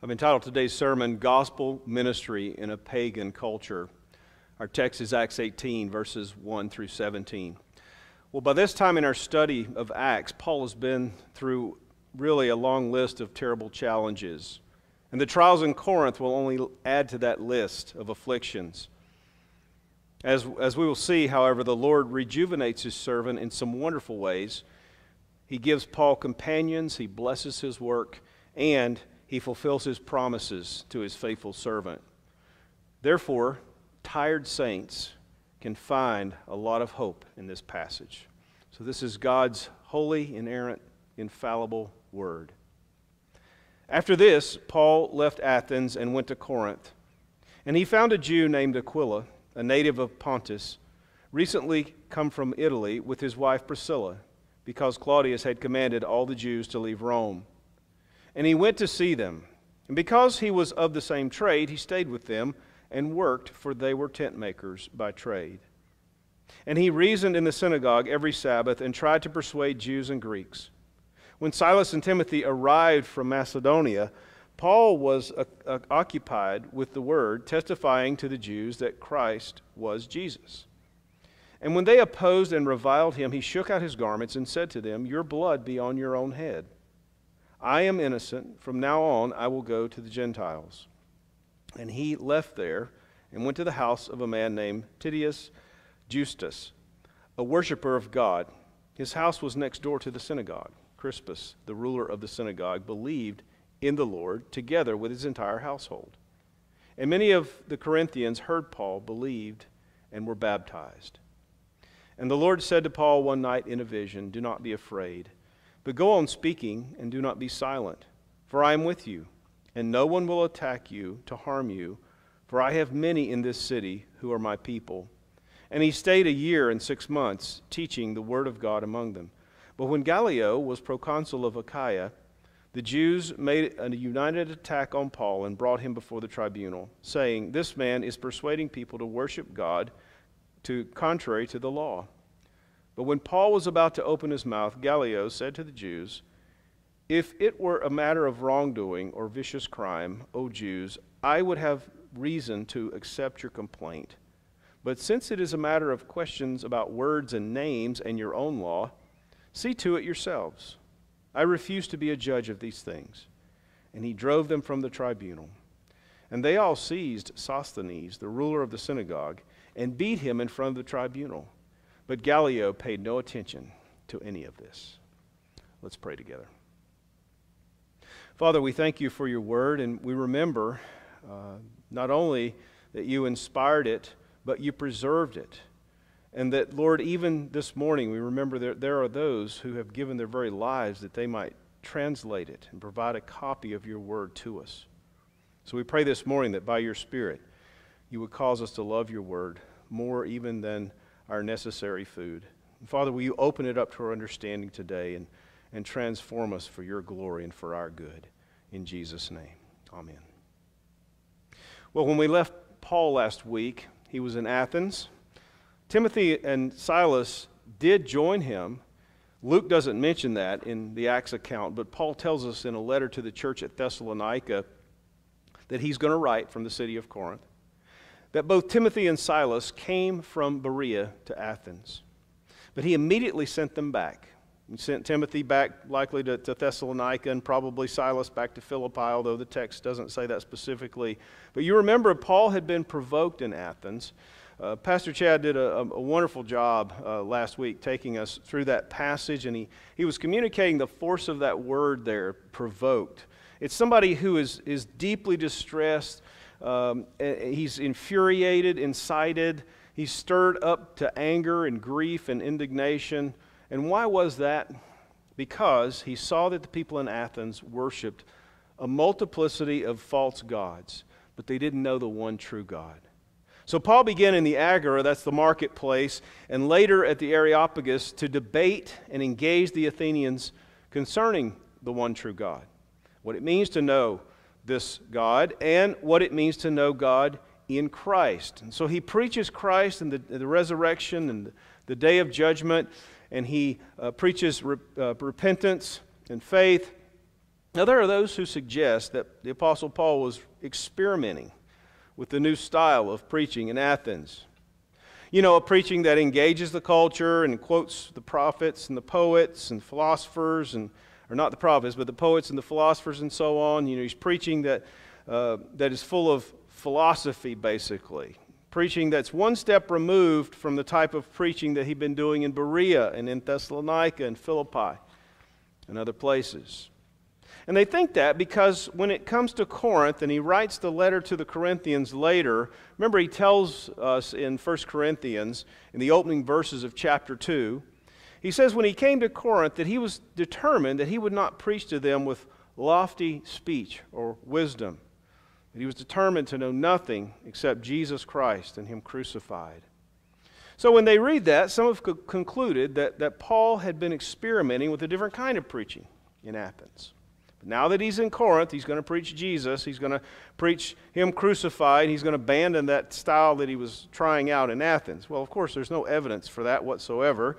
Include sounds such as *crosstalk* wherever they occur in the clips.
I've entitled today's sermon, Gospel Ministry in a Pagan Culture. Our text is Acts 18, verses 1 through 17. Well, by this time in our study of Acts, Paul has been through really a long list of terrible challenges. And the trials in Corinth will only add to that list of afflictions. As, as we will see, however, the Lord rejuvenates his servant in some wonderful ways. He gives Paul companions, he blesses his work, and he fulfills his promises to his faithful servant. Therefore, tired saints can find a lot of hope in this passage. So, this is God's holy, inerrant, infallible word. After this, Paul left Athens and went to Corinth. And he found a Jew named Aquila, a native of Pontus, recently come from Italy with his wife Priscilla, because Claudius had commanded all the Jews to leave Rome. And he went to see them. And because he was of the same trade, he stayed with them and worked, for they were tent makers by trade. And he reasoned in the synagogue every Sabbath and tried to persuade Jews and Greeks. When Silas and Timothy arrived from Macedonia, Paul was uh, uh, occupied with the word, testifying to the Jews that Christ was Jesus. And when they opposed and reviled him, he shook out his garments and said to them, Your blood be on your own head. I am innocent. From now on, I will go to the Gentiles. And he left there and went to the house of a man named Titius Justus, a worshiper of God. His house was next door to the synagogue. Crispus, the ruler of the synagogue, believed in the Lord together with his entire household. And many of the Corinthians heard Paul, believed, and were baptized. And the Lord said to Paul one night in a vision, Do not be afraid. But go on speaking and do not be silent, for I am with you, and no one will attack you to harm you, for I have many in this city who are my people. And he stayed a year and six months, teaching the word of God among them. But when Gallio was proconsul of Achaia, the Jews made a united attack on Paul and brought him before the tribunal, saying, This man is persuading people to worship God to contrary to the law. But when Paul was about to open his mouth, Gallio said to the Jews, If it were a matter of wrongdoing or vicious crime, O Jews, I would have reason to accept your complaint. But since it is a matter of questions about words and names and your own law, see to it yourselves. I refuse to be a judge of these things. And he drove them from the tribunal. And they all seized Sosthenes, the ruler of the synagogue, and beat him in front of the tribunal. But Gallio paid no attention to any of this. Let's pray together. Father, we thank you for your word, and we remember uh, not only that you inspired it, but you preserved it. And that, Lord, even this morning, we remember that there are those who have given their very lives that they might translate it and provide a copy of your word to us. So we pray this morning that by your Spirit, you would cause us to love your word more even than our necessary food. And Father, will you open it up to our understanding today and, and transform us for your glory and for our good? In Jesus' name, amen. Well, when we left Paul last week, he was in Athens. Timothy and Silas did join him. Luke doesn't mention that in the Acts account, but Paul tells us in a letter to the church at Thessalonica that he's going to write from the city of Corinth that both Timothy and Silas came from Berea to Athens. But he immediately sent them back. He sent Timothy back, likely to, to, Thessalonica, and probably Silas back to Philippi, although the text doesn't say that specifically. But you remember, Paul had been provoked in Athens. Uh, Pastor Chad did a, a wonderful job uh, last week taking us through that passage, and he, he was communicating the force of that word there, provoked. It's somebody who is, is deeply distressed um, he's infuriated, incited. He's stirred up to anger and grief and indignation. And why was that? Because he saw that the people in Athens worshiped a multiplicity of false gods, but they didn't know the one true God. So Paul began in the Agora, that's the marketplace, and later at the Areopagus to debate and engage the Athenians concerning the one true God. What it means to know this God and what it means to know God in Christ. And so he preaches Christ and the, the resurrection and the, day of judgment, and he uh, preaches re, uh, repentance and faith. Now, there are those who suggest that the Apostle Paul was experimenting with the new style of preaching in Athens. You know, a preaching that engages the culture and quotes the prophets and the poets and philosophers, and, or not the prophets, but the poets and the philosophers and so on. You know, he's preaching that, uh, that is full of philosophy, basically. Preaching that's one step removed from the type of preaching that he'd been doing in Berea and in Thessalonica and Philippi and other places. And they think that because when it comes to Corinth, and he writes the letter to the Corinthians later, remember he tells us in 1 Corinthians, in the opening verses of chapter 2, he says when he came to Corinth that he was determined that he would not preach to them with lofty speech or wisdom, that he was determined to know nothing except Jesus Christ and him crucified. So when they read that, some have concluded that, that Paul had been experimenting with a different kind of preaching in Athens. But now that he's in Corinth, he's going to preach Jesus. He's going to preach him crucified. He's going to abandon that style that he was trying out in Athens. Well, of course, there's no evidence for that whatsoever.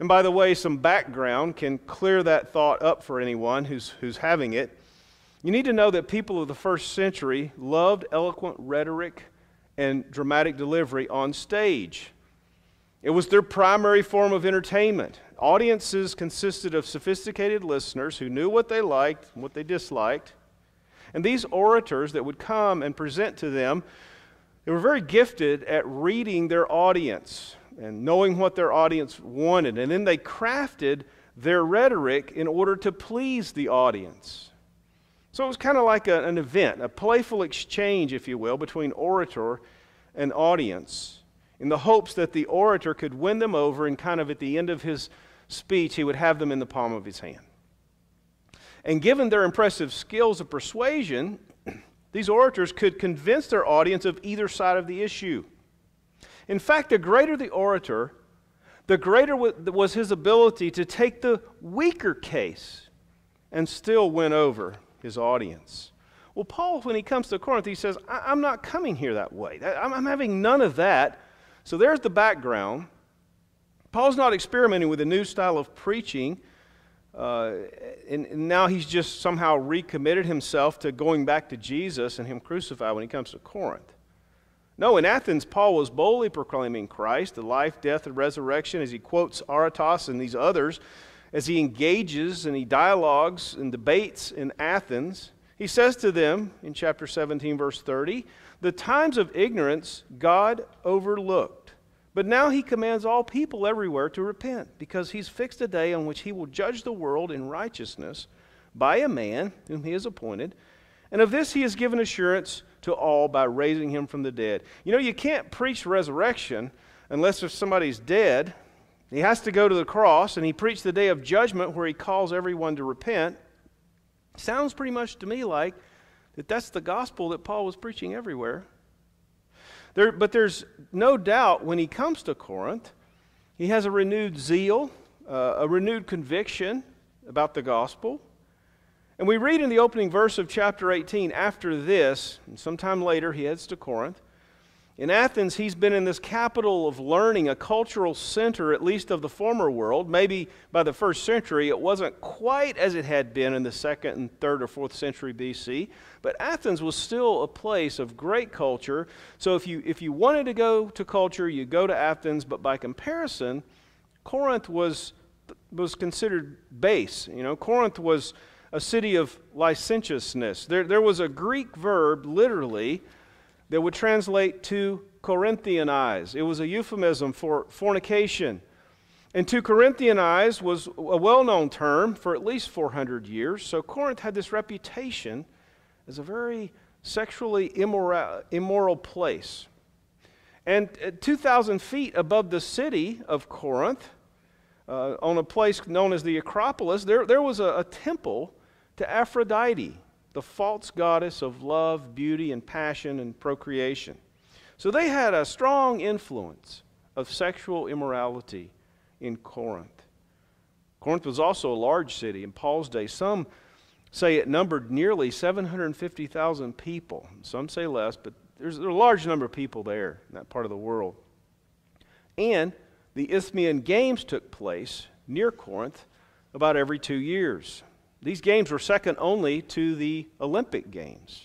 And by the way, some background can clear that thought up for anyone who's, who's having it. You need to know that people of the first century loved eloquent rhetoric and dramatic delivery on stage. It was their primary form of entertainment. Audiences consisted of sophisticated listeners who knew what they liked and what they disliked. And these orators that would come and present to them, they were very gifted at reading their audience and knowing what their audience wanted. And then they crafted their rhetoric in order to please the audience. So it was kind of like a, an event, a playful exchange, if you will, between orator and audience in the hopes that the orator could win them over and kind of at the end of his speech, he would have them in the palm of his hand. And given their impressive skills of persuasion, *clears throat* these orators could convince their audience of either side of the issue. In fact, the greater the orator, the greater was his ability to take the weaker case and still win over his audience. Well, Paul, when he comes to Corinth, he says, I'm not coming here that way. I'm having none of that. So there's the background. Paul's not experimenting with a new style of preaching. Uh, and, and, now he's just somehow recommitted himself to going back to Jesus and him crucified when he comes to Corinth. No, in Athens, Paul was boldly proclaiming Christ, the life, death, and resurrection, as he quotes Aratus and these others, as he engages and he dialogues and debates in Athens. He says to them in chapter 17, verse 30, The times of ignorance God overlooked but now he commands all people everywhere to repent, because he's fixed a day on which he will judge the world in righteousness by a man whom he has appointed. And of this he has given assurance to all by raising him from the dead. You know, you can't preach resurrection unless if somebody's dead. He has to go to the cross, and he preached the day of judgment where he calls everyone to repent. Sounds pretty much to me like that that's the gospel that Paul was preaching everywhere. There, but there's no doubt when he comes to Corinth, he has a renewed zeal, uh, a renewed conviction about the gospel. And we read in the opening verse of chapter 18, after this, sometime later, he heads to Corinth. In Athens, he's been in this capital of learning, a cultural center, at least of the former world. Maybe by the first century, it wasn't quite as it had been in the second and third or fourth century BC, but Athens was still a place of great culture. So if you, if you wanted to go to culture, you go to Athens, but by comparison, Corinth was, was considered base. You know, Corinth was a city of licentiousness. There, there was a Greek verb, literally, that would translate to Corinthianize. It was a euphemism for fornication. And to Corinthianize was a well known term for at least 400 years. So Corinth had this reputation as a very sexually immoral, immoral place. And 2,000 feet above the city of Corinth, uh, on a place known as the Acropolis, there, there was a, a temple to Aphrodite the false goddess of love, beauty, and passion and procreation. So they had a strong influence of sexual immorality in Corinth. Corinth was also a large city in Paul's day. Some say it numbered nearly 750,000 people. Some say less, but there's a large number of people there in that part of the world. And the Isthmian Games took place near Corinth about every two years. These games were second only to the Olympic Games.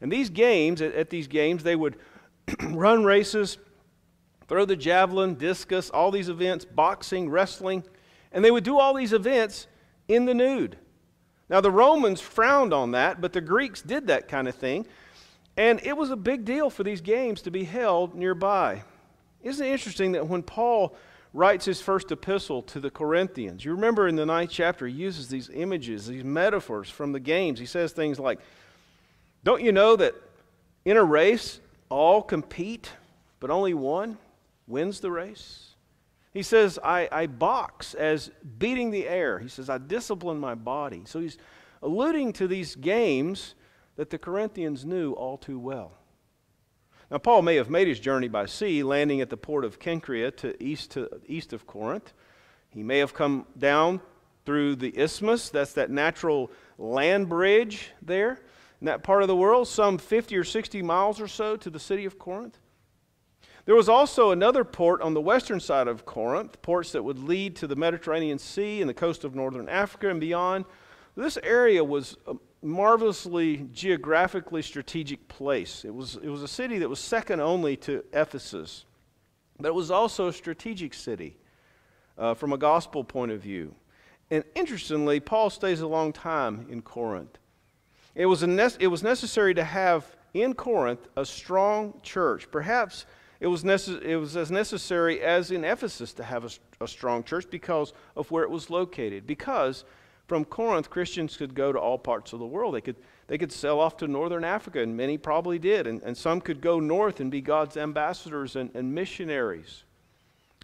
And these games, at, at these games, they would *clears throat* run races, throw the javelin, discus, all these events, boxing, wrestling, and they would do all these events in the nude. Now, the Romans frowned on that, but the Greeks did that kind of thing. And it was a big deal for these games to be held nearby. Isn't it interesting that when Paul writes his first epistle to the Corinthians, you remember in the ninth chapter, he uses these images, these metaphors from the games. He says things like, Don't you know that in a race, all compete, but only one wins the race? He says, I, I box as beating the air. He says, I discipline my body. So he's alluding to these games that the Corinthians knew all too well. Now, Paul may have made his journey by sea, landing at the port of Cenchrea to east, to east of Corinth. He may have come down through the isthmus, that's that natural land bridge there in that part of the world, some 50 or 60 miles or so to the city of Corinth. There was also another port on the western side of Corinth, ports that would lead to the Mediterranean Sea and the coast of northern Africa and beyond. This area was a marvelously geographically strategic place. It was, it was a city that was second only to Ephesus, but it was also a strategic city uh, from a gospel point of view. And interestingly, Paul stays a long time in Corinth. It was, ne- it was necessary to have in Corinth a strong church, perhaps it was, necess- it was as necessary as in Ephesus to have a, a strong church because of where it was located. Because from Corinth, Christians could go to all parts of the world. They could, they could sell off to northern Africa, and many probably did. And, and some could go north and be God's ambassadors and, and missionaries.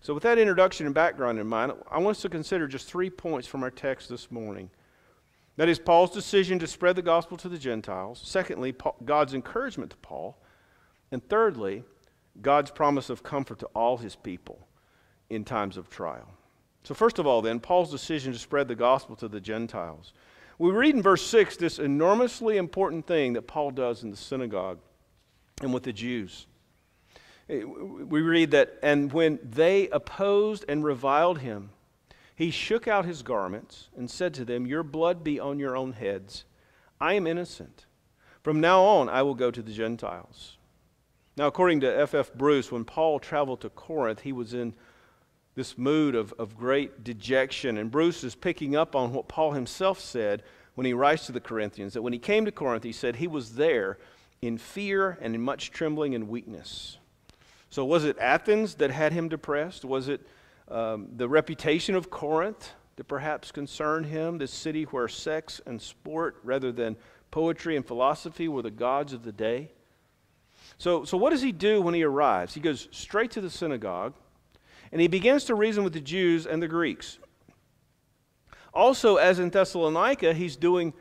So, with that introduction and background in mind, I want us to consider just three points from our text this morning. That is Paul's decision to spread the gospel to the Gentiles. Secondly, God's encouragement to Paul. And thirdly, God's promise of comfort to all his people in times of trial. So, first of all, then, Paul's decision to spread the gospel to the Gentiles. We read in verse 6 this enormously important thing that Paul does in the synagogue and with the Jews. Eh, we read that, and when they opposed and reviled him, he shook out his garments and said to them, Your blood be on your own heads. I am innocent. From now on, I will go to the Gentiles. Now, according to F.F. F. Bruce, when Paul traveled to Corinth, he was in this mood of, of great dejection. And Bruce is picking up on what Paul himself said when he writes to the Corinthians that when he came to Corinth, he said he was there in fear and in much trembling and weakness. So, was it Athens that had him depressed? Was it um, the reputation of Corinth that perhaps concerned him, this city where sex and sport rather than poetry and philosophy were the gods of the day? So, so what does he do when he arrives? He goes straight to the synagogue and he begins to reason with the Jews and the Greeks. Also, as in Thessalonica, he's doing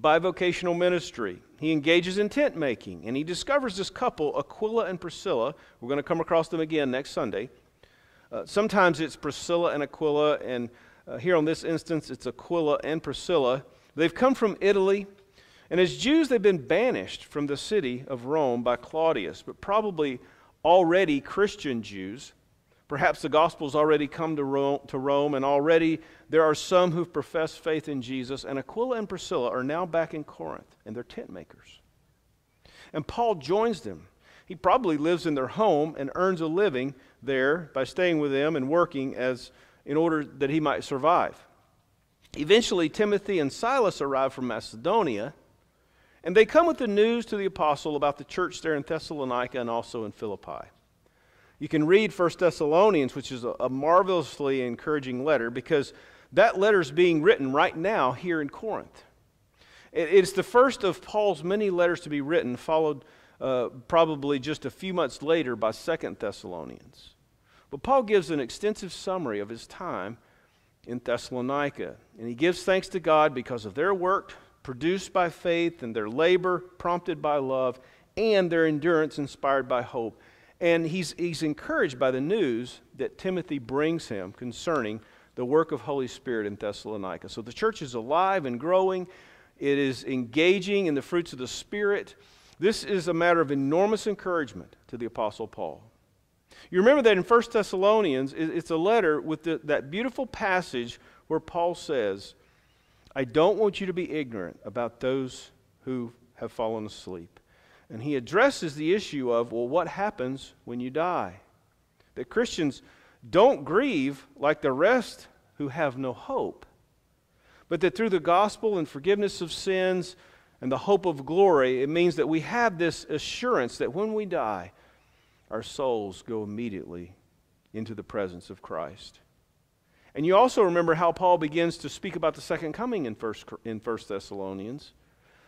bivocational ministry. He engages in tent making and he discovers this couple, Aquila and Priscilla. We're going to come across them again next Sunday. Uh, sometimes it's Priscilla and Aquila, and uh, here on this instance, it's Aquila and Priscilla. They've come from Italy. And as Jews, they've been banished from the city of Rome by Claudius, but probably already Christian Jews. Perhaps the gospel's already come to Rome, to Rome, and already there are some who've professed faith in Jesus. And Aquila and Priscilla are now back in Corinth, and they're tent makers. And Paul joins them. He probably lives in their home and earns a living there by staying with them and working as in order that he might survive. Eventually, Timothy and Silas arrive from Macedonia and they come with the news to the apostle about the church there in Thessalonica and also in Philippi. You can read 1 Thessalonians, which is a, marvelously encouraging letter, because that letter is being written right now here in Corinth. It's the first of Paul's many letters to be written, followed uh, probably just a few months later by 2 Thessalonians. But Paul gives an extensive summary of his time in Thessalonica, and he gives thanks to God because of their work produced by faith and their labor prompted by love and their endurance inspired by hope. And he's, he's encouraged by the news that Timothy brings him concerning the work of Holy Spirit in Thessalonica. So the church is alive and growing. It is engaging in the fruits of the Spirit. This is a matter of enormous encouragement to the Apostle Paul. You remember that in 1 Thessalonians, it's a letter with the, that beautiful passage where Paul says, I don't want you to be ignorant about those who have fallen asleep. And he addresses the issue of, well, what happens when you die? That Christians don't grieve like the rest who have no hope, but that through the gospel and forgiveness of sins and the hope of glory, it means that we have this assurance that when we die, our souls go immediately into the presence of Christ. And you also remember how Paul begins to speak about the second coming in First, in First Thessalonians.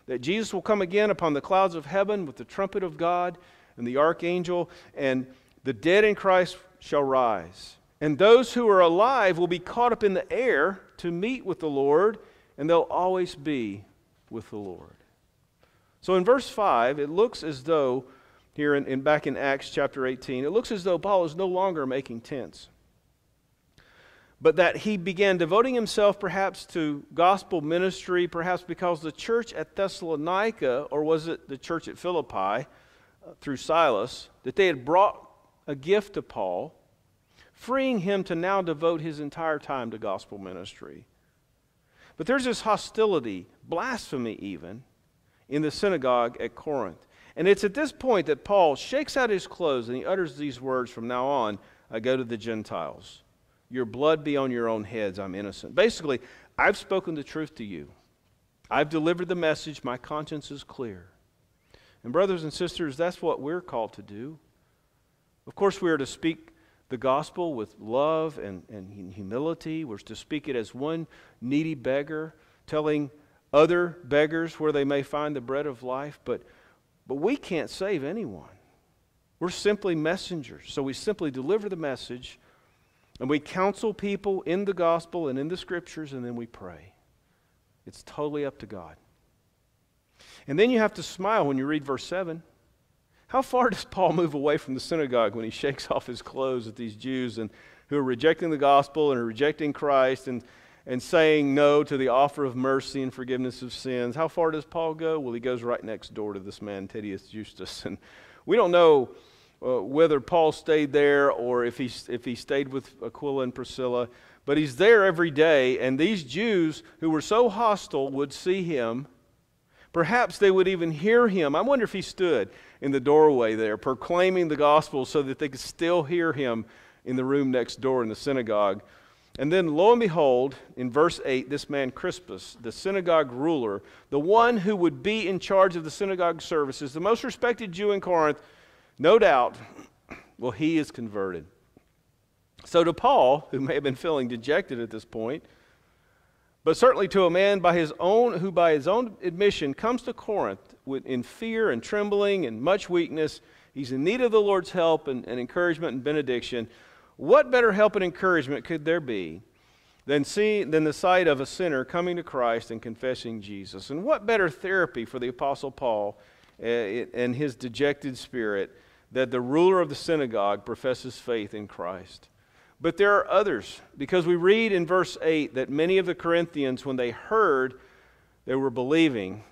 That Jesus will come again upon the clouds of heaven with the trumpet of God and the archangel, and the dead in Christ shall rise. And those who are alive will be caught up in the air to meet with the Lord, and they'll always be with the Lord. So in verse 5, it looks as though, here in, back in Acts chapter 18, it looks as though Paul is no longer making tents but that he began devoting himself perhaps to gospel ministry, perhaps because the church at Thessalonica, or was it the church at Philippi uh, through Silas, that they had brought a gift to Paul, freeing him to now devote his entire time to gospel ministry. But there's this hostility, blasphemy even, in the synagogue at Corinth. And it's at this point that Paul shakes out his clothes and he utters these words from now on I go to the Gentiles. Your blood be on your own heads. I'm innocent. Basically, I've spoken the truth to you. I've delivered the message. My conscience is clear. And, brothers and sisters, that's what we're called to do. Of course, we are to speak the gospel with love and, and humility. We're to speak it as one needy beggar, telling other beggars where they may find the bread of life. But, but we can't save anyone. We're simply messengers. So we simply deliver the message and we counsel people in the gospel and in the scriptures, and then we pray. It's totally up to God. And then you have to smile when you read verse 7. How far does Paul move away from the synagogue when he shakes off his clothes at these Jews and who are rejecting the gospel and are rejecting Christ and, and saying no to the offer of mercy and forgiveness of sins? How far does Paul go? Well, he goes right next door to this man, Titius Justus. *laughs* And we don't know uh, whether Paul stayed there or if he, if he stayed with Aquila and Priscilla. But he's there every day, and these Jews who were so hostile would see him. Perhaps they would even hear him. I wonder if he stood in the doorway there proclaiming the gospel so that they could still hear him in the room next door in the synagogue. And then, lo and behold, in verse 8, this man Crispus, the synagogue ruler, the one who would be in charge of the synagogue services, the most respected Jew in Corinth, no doubt, well, he is converted. So to Paul, who may have been feeling dejected at this point, but certainly to a man by his own, who by his own admission comes to Corinth with, in fear and trembling and much weakness, he's in need of the Lord's help and, and encouragement and benediction. What better help and encouragement could there be than, see, than the sight of a sinner coming to Christ and confessing Jesus? And what better therapy for the Apostle Paul uh, and his dejected spirit that the ruler of the synagogue professes faith in Christ. But there are others, because we read in verse 8 that many of the Corinthians, when they heard, they were believing,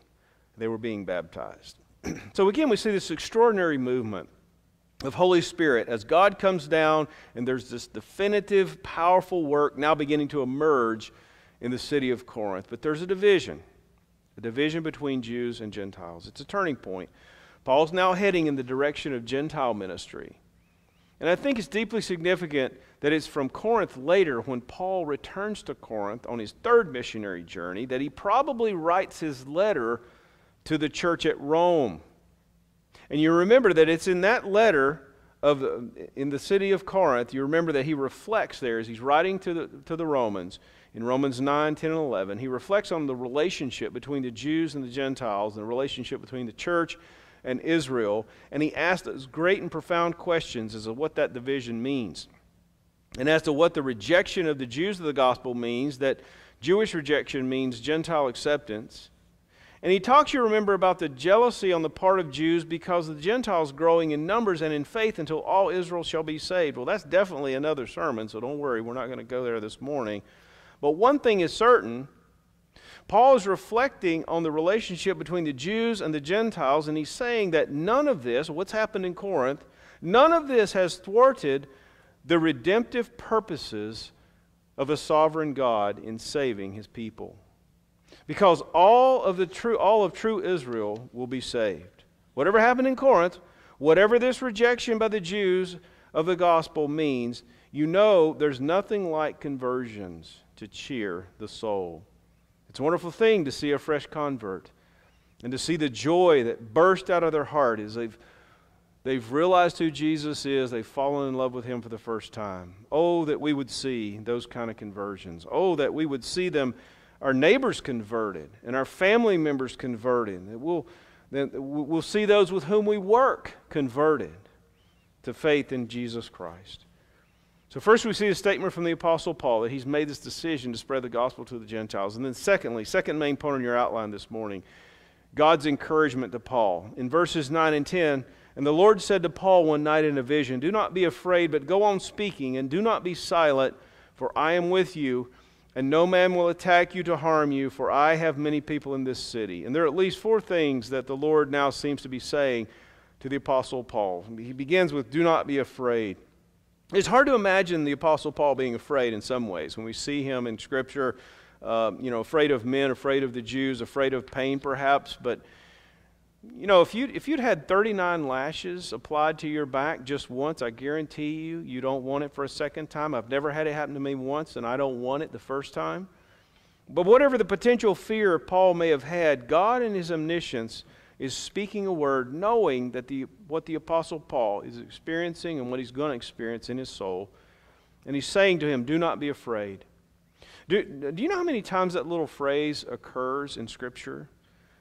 they were being baptized. *clears throat* so again, we see this extraordinary movement of Holy Spirit as God comes down, and there's this definitive, powerful work now beginning to emerge in the city of Corinth. But there's a division, a division between Jews and Gentiles. It's a turning point. Paul's now heading in the direction of Gentile ministry. And I think it's deeply significant that it's from Corinth later, when Paul returns to Corinth on his third missionary journey, that he probably writes his letter to the church at Rome. And you remember that it's in that letter of in the city of Corinth, you remember that he reflects there as he's writing to the, to the Romans in Romans 9, 10, and 11. He reflects on the relationship between the Jews and the Gentiles and the relationship between the church and Israel, and he asked us great and profound questions as to what that division means. And as to what the rejection of the Jews of the gospel means, that Jewish rejection means Gentile acceptance. And he talks, you remember, about the jealousy on the part of Jews because the Gentiles growing in numbers and in faith until all Israel shall be saved. Well, that's definitely another sermon, so don't worry, we're not going to go there this morning. But one thing is certain Paul is reflecting on the relationship between the Jews and the Gentiles, and he's saying that none of this, what's happened in Corinth, none of this has thwarted the redemptive purposes of a sovereign God in saving his people. because all of the true all of true Israel will be saved. Whatever happened in Corinth, whatever this rejection by the Jews of the gospel means, you know there's nothing like conversions to cheer the soul. It's a wonderful thing to see a fresh convert and to see the joy that burst out of their heart as they've They've realized who Jesus is. They've fallen in love with him for the first time. Oh, that we would see those kind of conversions. Oh, that we would see them, our neighbors converted and our family members converted. That we'll, that we'll see those with whom we work converted to faith in Jesus Christ. So, first, we see a statement from the Apostle Paul that he's made this decision to spread the gospel to the Gentiles. And then, secondly, second main point on your outline this morning, God's encouragement to Paul. In verses 9 and 10, and the Lord said to Paul one night in a vision, Do not be afraid, but go on speaking, and do not be silent, for I am with you, and no man will attack you to harm you, for I have many people in this city. And there are at least four things that the Lord now seems to be saying to the Apostle Paul. He begins with, Do not be afraid. It's hard to imagine the Apostle Paul being afraid in some ways. When we see him in Scripture, uh, you know, afraid of men, afraid of the Jews, afraid of pain perhaps, but you know, if, you, if you'd had 39 lashes applied to your back just once, I guarantee you, you don't want it for a second time. I've never had it happen to me once, and I don't want it the first time. But whatever the potential fear Paul may have had, God in his omniscience is speaking a word, knowing that the, what the Apostle Paul is experiencing and what he's going to experience in his soul. And he's saying to him, Do not be afraid. Do, do you know how many times that little phrase occurs in Scripture?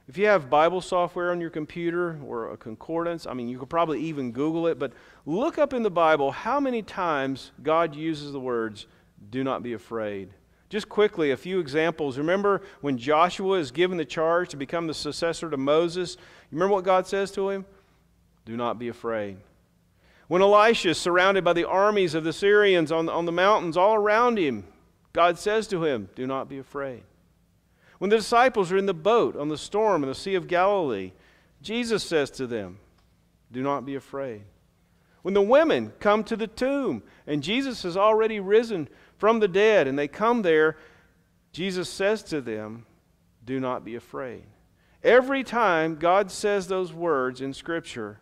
If you have Bible software on your computer or a concordance, I mean, you could probably even Google it, but look up in the Bible how many times God uses the words, do not be afraid. Just quickly, a few examples. Remember when Joshua is given the charge to become the successor to Moses? You remember what God says to him? Do not be afraid. When Elisha is surrounded by the armies of the Syrians on, on the mountains all around him, God says to him, Do not be afraid. When the disciples are in the boat on the storm in the Sea of Galilee, Jesus says to them, Do not be afraid. When the women come to the tomb and Jesus has already risen from the dead and they come there, Jesus says to them, Do not be afraid. Every time God says those words in Scripture,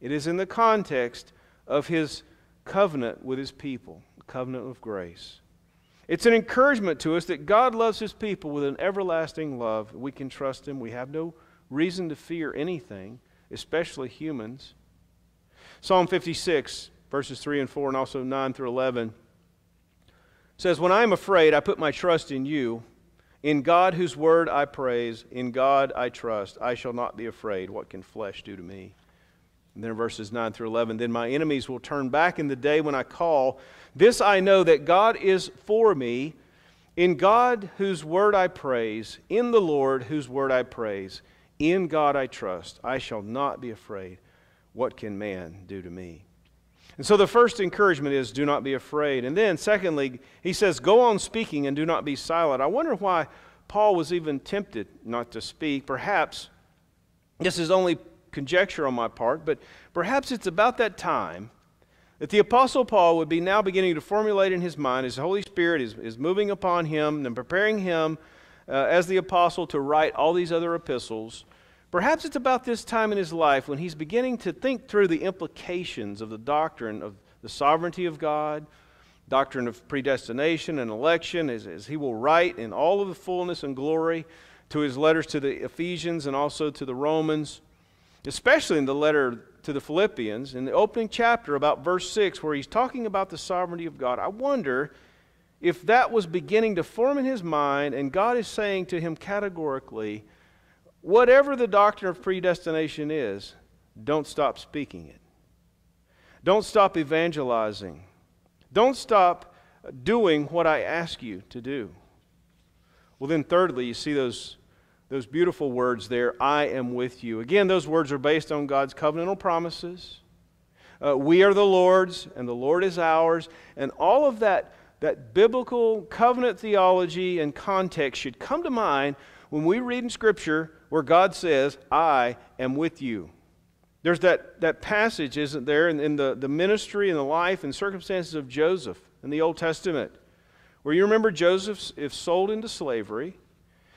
it is in the context of his covenant with his people, covenant of grace. It's an encouragement to us that God loves his people with an everlasting love. We can trust him. We have no reason to fear anything, especially humans. Psalm 56, verses 3 and 4, and also 9 through 11 says, When I am afraid, I put my trust in you. In God, whose word I praise, in God I trust. I shall not be afraid. What can flesh do to me? And then verses 9 through 11 Then my enemies will turn back in the day when I call. This I know that God is for me. In God, whose word I praise, in the Lord, whose word I praise, in God I trust. I shall not be afraid. What can man do to me? And so the first encouragement is do not be afraid. And then, secondly, he says, go on speaking and do not be silent. I wonder why Paul was even tempted not to speak. Perhaps this is only conjecture on my part, but perhaps it's about that time that the Apostle Paul would be now beginning to formulate in his mind as the Holy Spirit is, is moving upon him and preparing him uh, as the apostle to write all these other epistles. Perhaps it's about this time in his life when he's beginning to think through the implications of the doctrine of the sovereignty of God, doctrine of predestination and election, as, as he will write in all of the fullness and glory to his letters to the Ephesians and also to the Romans especially in the letter to the Philippians, in the opening chapter, about verse 6, where he's talking about the sovereignty of God. I wonder if that was beginning to form in his mind, and God is saying to him categorically, whatever the doctrine of predestination is, don't stop speaking it. Don't stop evangelizing. Don't stop doing what I ask you to do. Well, then, thirdly, you see those those beautiful words there, I am with you. Again, those words are based on God's covenantal promises. Uh, we are the Lord's, and the Lord is ours. And all of that, that biblical covenant theology and context should come to mind when we read in Scripture where God says, I am with you. There's that, that passage, isn't there, in, in the, the ministry and the life and circumstances of Joseph in the Old Testament, where you remember Joseph is sold into slavery.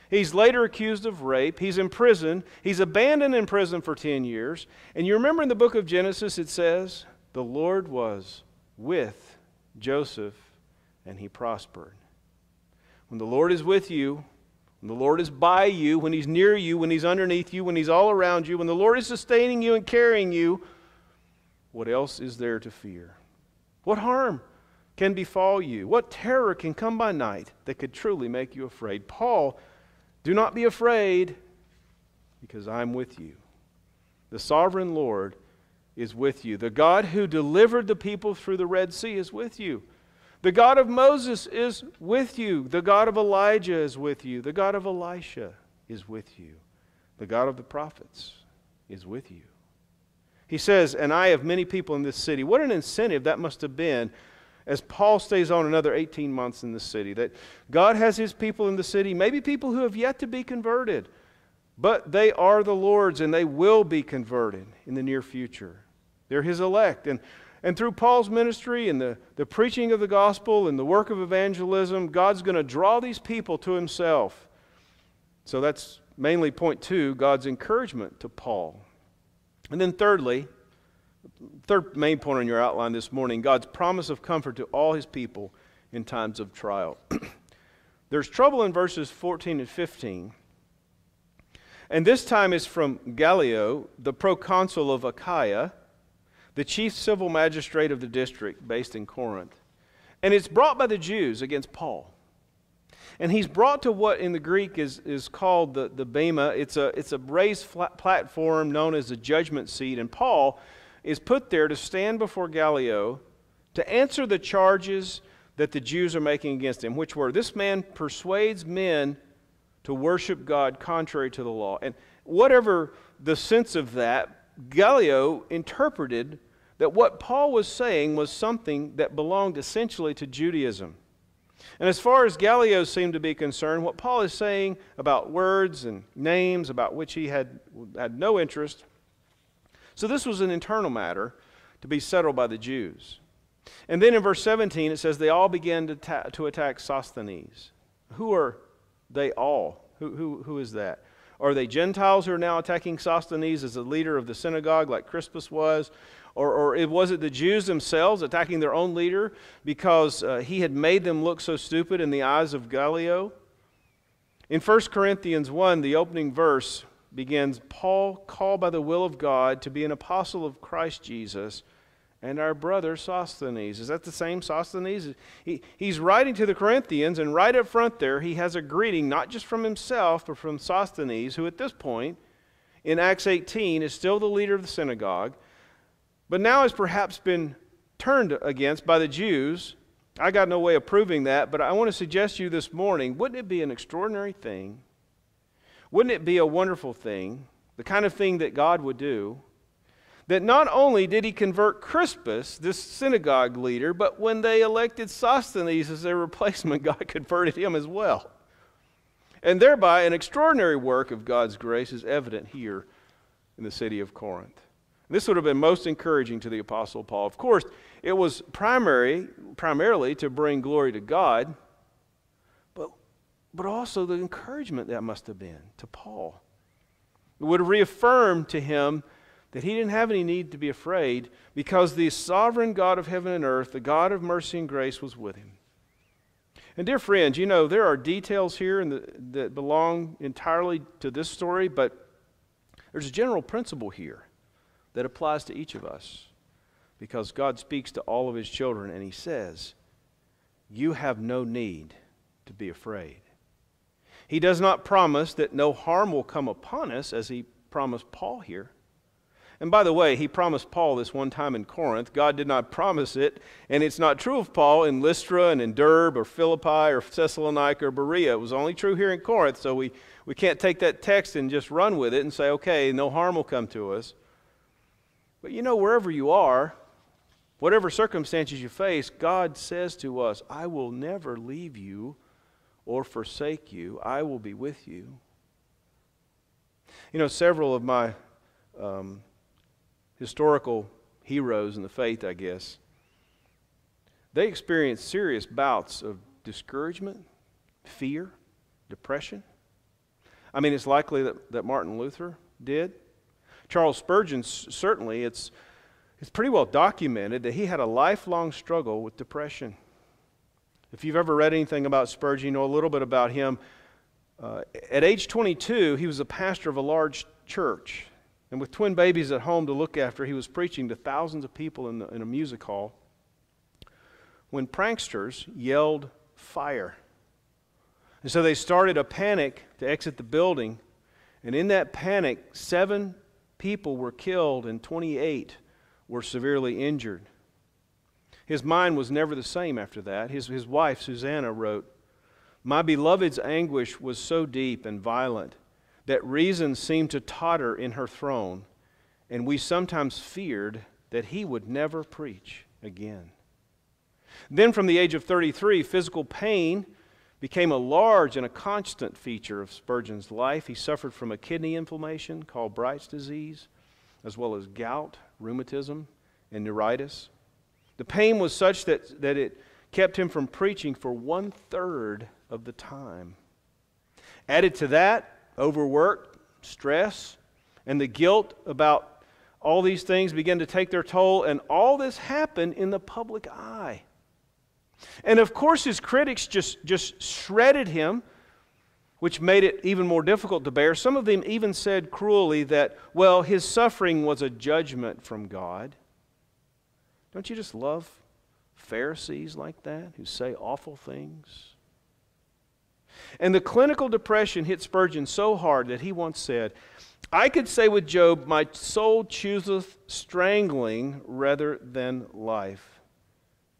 He's later accused of rape. He's in prison. He's abandoned in prison for 10 years. And you remember in the book of Genesis, it says, The Lord was with Joseph and he prospered. When the Lord is with you, the Lord is by you, when He's near you, when He's underneath you, when He's all around you, when the Lord is sustaining you and carrying you, what else is there to fear? What harm can befall you? What terror can come by night that could truly make you afraid? Paul, do not be afraid because I'm with you. The sovereign Lord is with you. The God who delivered the people through the Red Sea is with you. The God of Moses is with you. The God of Elijah is with you. The God of Elisha is with you. The God of the prophets is with you. He says, And I have many people in this city. What an incentive that must have been as Paul stays on another 18 months in the city. That God has his people in the city, maybe people who have yet to be converted, but they are the Lord's and they will be converted in the near future. They're his elect. And and through Paul's ministry and the, the preaching of the gospel and the work of evangelism, God's going to draw these people to himself. So that's mainly point two God's encouragement to Paul. And then, thirdly, third main point on your outline this morning God's promise of comfort to all his people in times of trial. *clears throat* There's trouble in verses 14 and 15. And this time is from Gallio, the proconsul of Achaia the chief civil magistrate of the district based in Corinth. And it's brought by the Jews against Paul. And he's brought to what in the Greek is, is called the, the Bema. It's a, it's a raised platform known as the judgment seat. And Paul is put there to stand before Gallio to answer the charges that the Jews are making against him, which were this man persuades men to worship God contrary to the law. And whatever the sense of that, Gallio interpreted that what Paul was saying was something that belonged essentially to Judaism. And as far as Gallio seemed to be concerned, what Paul is saying about words and names about which he had, had no interest, so this was an internal matter to be settled by the Jews. And then in verse 17 it says, They all began to, ta- to attack Sosthenes. Who are they all? Who, who, who is that? Are they Gentiles who are now attacking Sosthenes as the leader of the synagogue, like Crispus was? Or, or was it the Jews themselves attacking their own leader because uh, he had made them look so stupid in the eyes of Gallio? In 1 Corinthians 1, the opening verse begins Paul, called by the will of God to be an apostle of Christ Jesus and our brother Sosthenes. Is that the same Sosthenes? He, he's writing to the Corinthians, and right up front there, he has a greeting not just from himself, but from Sosthenes, who at this point, in Acts 18, is still the leader of the synagogue, but now has perhaps been turned against by the Jews. I got no way of proving that, but I want to suggest to you this morning wouldn't it be an extraordinary thing? Wouldn't it be a wonderful thing? The kind of thing that God would do that not only did he convert Crispus, this synagogue leader, but when they elected Sosthenes as their *laughs* replacement, God converted him as well. And thereby, an extraordinary work of God's grace is evident here in the city of Corinth. This would have been most encouraging to the Apostle Paul. Of course, it was primary, primarily to bring glory to God, but, but also the encouragement that must have been to Paul. It would have reaffirmed to him that he didn't have any need to be afraid because the sovereign God of heaven and earth, the God of mercy and grace, was with him. And, dear friends, you know, there are details here the, that belong entirely to this story, but there's a general principle here that applies to each of us because God speaks to all of his children and he says, You have no need to be afraid. He does not promise that no harm will come upon us, as he promised Paul here. And by the way, he promised Paul this one time in Corinth. God did not promise it, and it's not true of Paul in Lystra and in Derbe or Philippi or Thessalonica or Berea. It was only true here in Corinth, so we, we can't take that text and just run with it and say, okay, no harm will come to us. But you know, wherever you are, whatever circumstances you face, God says to us, I will never leave you or forsake you. I will be with you. You know, several of my um, historical heroes in the faith, I guess, they experienced serious bouts of discouragement, fear, depression. I mean, it's likely that, that Martin Luther did. Charles Spurgeon, certainly, it's, it's pretty well documented that he had a lifelong struggle with depression. If you've ever read anything about Spurgeon, you know a little bit about him. Uh, at age 22, he was a pastor of a large church. And with twin babies at home to look after, he was preaching to thousands of people in, the, in a music hall when pranksters yelled fire. And so they started a panic to exit the building. And in that panic, seven people were killed and 28 were severely injured. His mind was never the same after that. His, his wife, Susanna, wrote, My beloved's anguish was so deep and violent that reason seemed to totter in her throne, and we sometimes feared that he would never preach again. Then, from the age of 33, physical pain became a large and a constant feature of Spurgeon's life. He suffered from a kidney inflammation called Bright's disease, as well as gout, rheumatism, and neuritis. The pain was such that, that it kept him from preaching for one third of the time. Added to that, overwork, stress, and the guilt about all these things began to take their toll, and all this happened in the public eye. And of course, his critics just, just shredded him, which made it even more difficult to bear. Some of them even said cruelly that, well, his suffering was a judgment from God. Don't you just love Pharisees like that who say awful things? And the clinical depression hit Spurgeon so hard that he once said, I could say with Job, My soul chooseth strangling rather than life.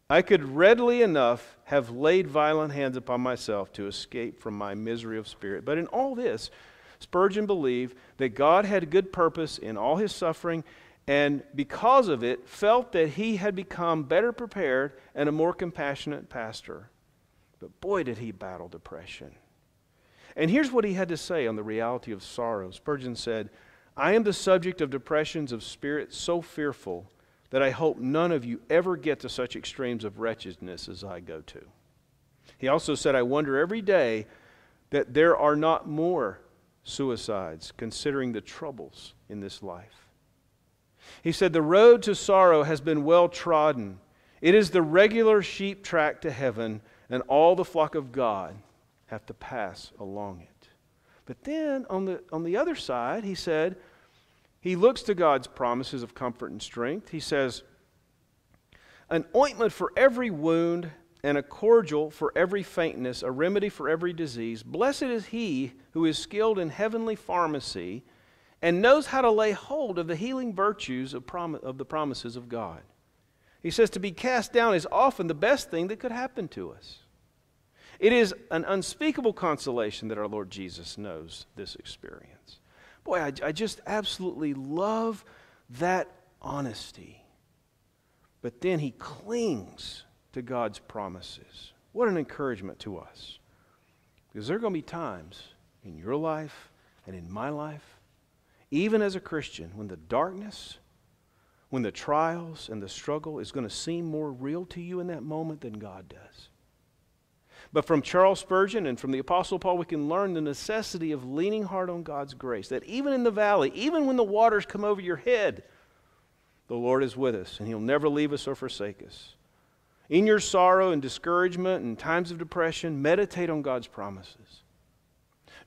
I could readily enough have laid violent hands upon myself to escape from my misery of spirit. But in all this, Spurgeon believed that God had a good purpose in all his suffering, and because of it, felt that he had become better prepared and a more compassionate pastor. But boy, did he battle depression. And here's what he had to say on the reality of sorrow. Spurgeon said, I am the subject of depressions of spirit so fearful that I hope none of you ever get to such extremes of wretchedness as I go to. He also said, I wonder every day that there are not more suicides, considering the troubles in this life. He said, The road to sorrow has been well trodden. It is the regular sheep track to heaven, and all the flock of God have to pass along it. But then on the, on the other side, he said, he looks to God's promises of comfort and strength. He says, An ointment for every wound, and a cordial for every faintness, a remedy for every disease. Blessed is he who is skilled in heavenly pharmacy and knows how to lay hold of the healing virtues of, prom- of the promises of God. He says to be cast down is often the best thing that could happen to us. It is an unspeakable consolation that our Lord Jesus knows this experience. Boy, I, I just absolutely love that honesty. But then he clings to God's promises. What an encouragement to us. Because there are going to be times in your life and in my life, even as a Christian, when the darkness, when the trials and the struggle is going to seem more real to you in that moment than God does. But from Charles Spurgeon and from the Apostle Paul, we can learn the necessity of leaning hard on God's grace. That even in the valley, even when the waters come over your head, the Lord is with us and He'll never leave us or forsake us. In your sorrow and discouragement and times of depression, meditate on God's promises.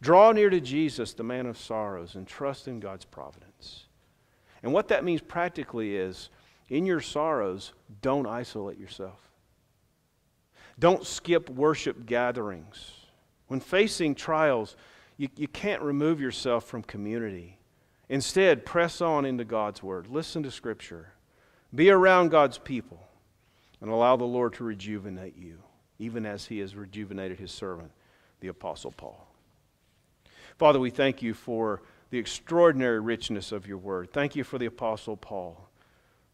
Draw near to Jesus, the man of sorrows, and trust in God's providence. And what that means practically is in your sorrows, don't isolate yourself. Don't skip worship gatherings. When facing trials, you, you can't remove yourself from community. Instead, press on into God's Word. Listen to Scripture. Be around God's people and allow the Lord to rejuvenate you, even as He has rejuvenated His servant, the Apostle Paul. Father, we thank you for the extraordinary richness of your Word. Thank you for the Apostle Paul,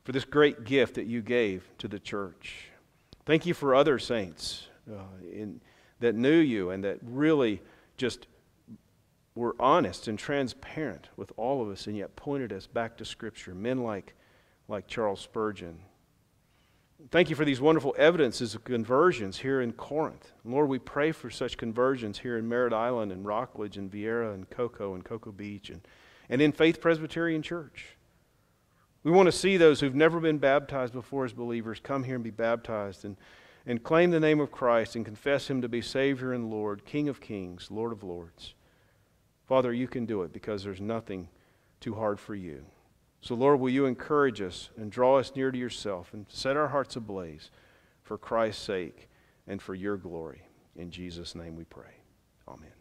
for this great gift that you gave to the church. Thank you for other saints uh, in, that knew you and that really just were honest and transparent with all of us and yet pointed us back to Scripture. Men like, like Charles Spurgeon Thank you for these wonderful evidences of conversions here in Corinth. Lord, we pray for such conversions here in Merritt Island and Rockledge and Viera and Cocoa and Cocoa Beach and, and in Faith Presbyterian Church. We want to see those who've never been baptized before as believers come here and be baptized and, and claim the name of Christ and confess Him to be Savior and Lord, King of Kings, Lord of Lords. Father, you can do it because there's nothing too hard for you. So, Lord, will you encourage us and draw us near to yourself and set our hearts ablaze for Christ's sake and for your glory. In Jesus' name we pray. Amen.